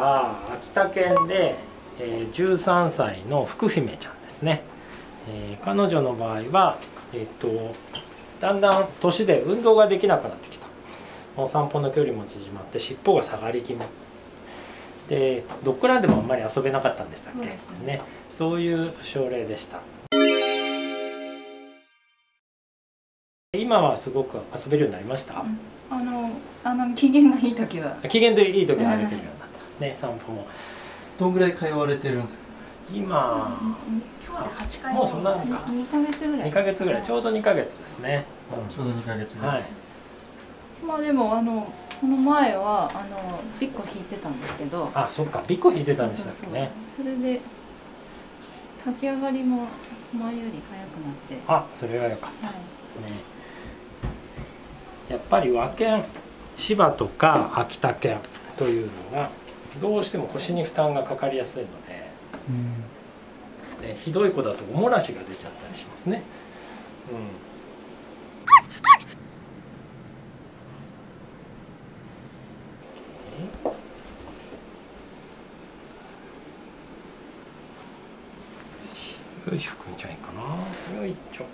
は秋田県で、えー13歳の福姫ちゃんですね、えー彼女の場合は、えっとだんだん年で運動ができなくなってきた。お散歩の距離も縮まって尻尾が下がり気味。でドッグランでもあんまり遊べなかったんでしたっけ？そうね。ね。そういう症例でした。今はすごく遊べるようになりました、あのあの機嫌がいい時は。機嫌でいい時は歩けるように。なった、ね散歩もどんぐらい通われてるんですか？今今日で8回。もうそんなのか。2ヶ月ぐらい。2ヶ月ぐらい。ちょうど2ヶ月ですね、ちょうど2ヶ月で、はい。まあでもあのその前はあのビッコ引いてたんですけど。あそっか。ビコ引いてたんでしたっけね。そうそうそう。それで立ち上がりも前より速くなって。あそれはよかっはい。たね。やっぱり和犬芝とか秋田犬というのがどうしても腰に負担がかかりやすいのでうんね、ひどい子だとおもらしが出ちゃったりしますね。うん。よいしょ、くんちゃんいいかな？よいしょ。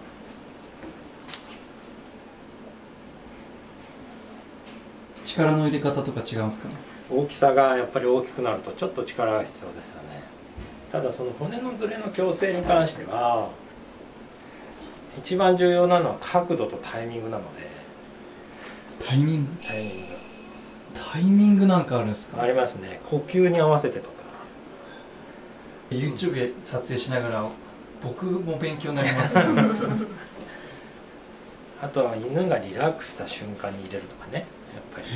力の入れ方とか違うんですかね？大きさがやっぱり大きくなるとちょっと力が必要ですよね。ただその骨のずれの矯正に関しては一番重要なのは角度とタイミングなので。タイミング？タイミンタイミングなんかあるんですか？グありますね。呼吸に合わせてとか。YouTube で撮影しながら僕も勉強になります。ね あとは犬がリラックスした瞬間に入れるとかね。やっぱり、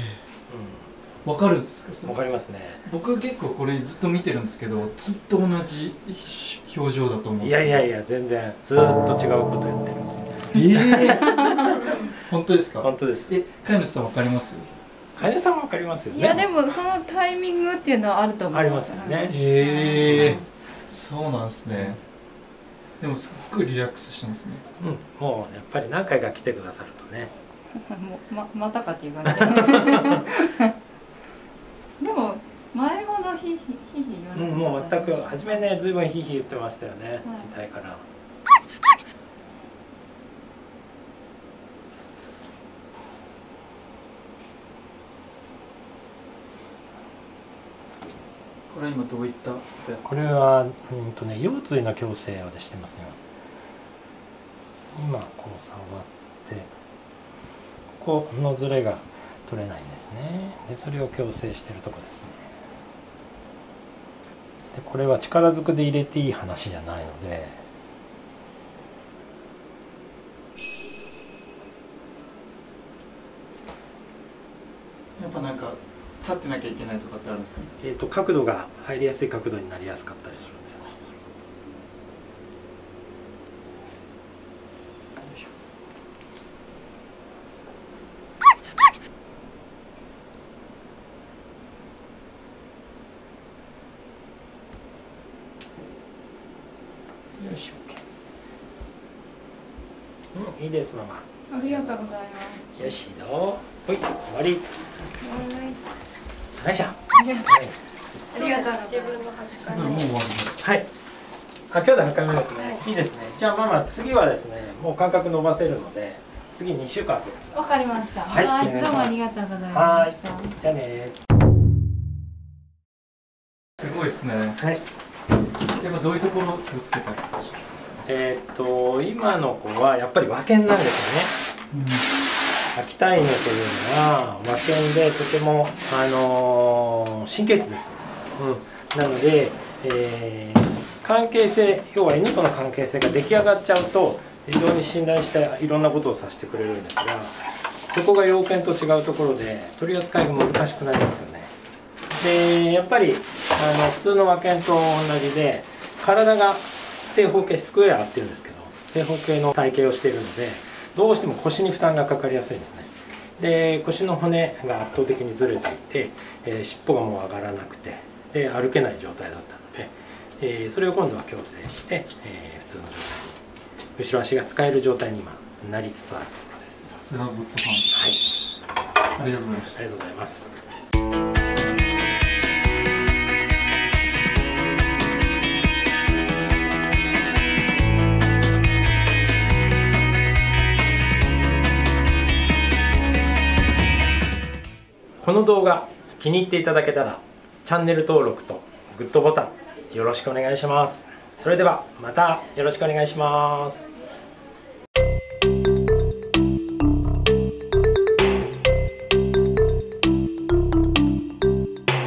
わかるんですか？わかりますね。僕結構これずっと見てるんですけどずっと同じ表情だと思ういやいやいやや全然ずーっと違うことやってる。ええ 本当ですか？本当です。え飼い主さんわかります？飼い主さんもわかりますよね。いやでもそのタイミングっていうのはあると思う。ありますよね。へえそうなんですね。でもすっごいリラックスしてますね。うん。もうやっぱり何回か来てくださるとね。もうままたかっていう感じ でも前ほどヒヒヒヒ言わうん、なかったもう全く初めねずいぶんヒーヒー言ってましたよね、痛いから。これは今どういったこれはうんとね腰椎の矯正をしてますよ。今こう触ってここのズレが取れないんですね。でそれを矯正してるとこですねでこれは力ずくで入れていい話じゃないので。やっぱなんか立ってなきゃいけないとかってあるんですか？ねえー、と角度が入りやすい角度になりやすかったりするんですよねよし OK うんいいですママ。ありがとうございます。よしいいぞほい終わり。よいしょはいありがとうござい。ます自分の8回すごいもう終わりますはい。あ、今日で8回目ですね。い。いですね。じゃあママ次はですね、もう間隔伸ばせるので、次2週間。わかりました。はい。どうもありがとうございまはい。した。じゃあね。すごいですね。はい。やっぱどういうところ気をつけたらいいでしょえーっと今の子はやっぱり和犬なんですよね。うん秋田犬というのは和犬でとてもあのー神経質です。うん。なので、えー関係性要は犬との関係性が出来上がっちゃうと非常に信頼していろんなことをさせてくれるんですがそこが要件と違うところで取り扱いが難しくなりますよねでやっぱりあの普通の和犬と同じで体が正方形スクエアっていうんですけど正方形の体型をしているのでどうしても腰に負担がかかりやすいんですね。で腰の骨が圧倒的にずれていて、えー尻尾がもう上がらなくてで歩けない状態だったので、えーそれを今度は矯正して、えー普通の状態に後ろ足が使える状態に今なりつつあるところです。さすがゴッドファンはい。ありがとうございましありがとうございますこの動画気に入っていただけたらチャンネル登録とグッドボタンよろしくお願いします。それではまたよろしくお願いします。